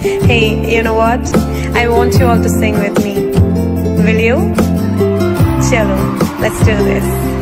Hey, you know what? I want you all to sing with me. Will you? Chalo, let's do this.